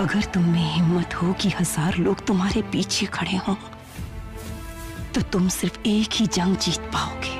अगर तुम में हिम्मत हो कि हज़ार लोग तुम्हारे पीछे खड़े हों तो तुम सिर्फ़ एक ही जंग जीत पाओगे।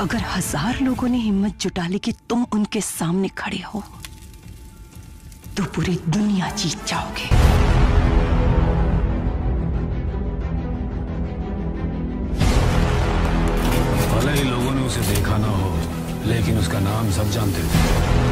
अगर हज़ार लोगों ने हिम्मत जुटा ली कि तुम उनके सामने खड़े हो तो पूरी दुनिया जीत जाओगे। भले ही लोगों ने उसे देखा ना हो, लेकिन उसका नाम सब जानते थे।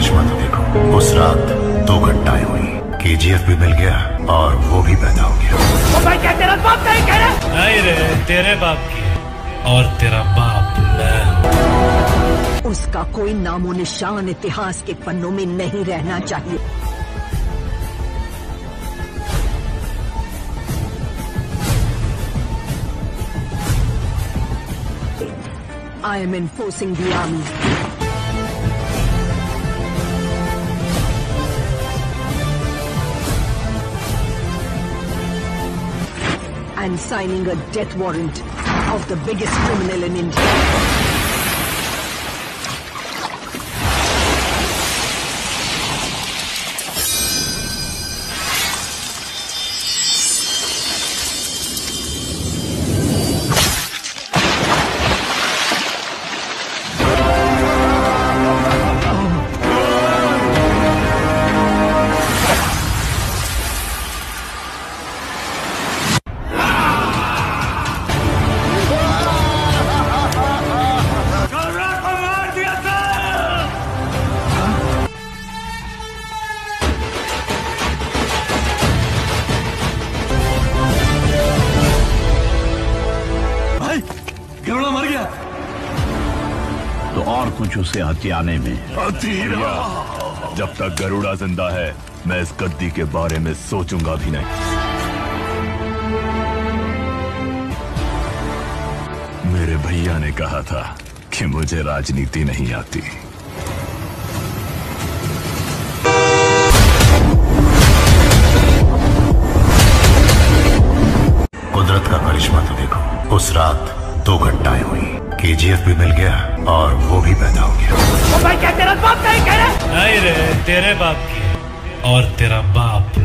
करिश्मा तो देखो। उस रात दो घंटाएँ हुई। केजीएफ भी मिल गया और वो भी पैदा हो गया। नहीं रे तेरे बाप की और तेरा बाप मैं उसका कोई नामो निशान इतिहास के पन्नों में नहीं रहना चाहिए। I am enforcing the army. And signing a death warrant of the biggest criminal in India. तो और कुछ उसे हथियाने में। जब तक गरुड़ा ज़िंदा है मैं इस गद्दी के बारे में सोचूँगा भी नहीं। मेरे भैया ने कहा था कि मुझे राजनीति नहीं आती। कुदरत का करिश्मा तो देखो। उस रात दो घटनाएँ हुई। केजीएफ भी मिल गया और वो भी पैदा हो गया। ओ भाई क्या तेरा बाप नहीं कह रे तेरे बाप की और तेरा बाप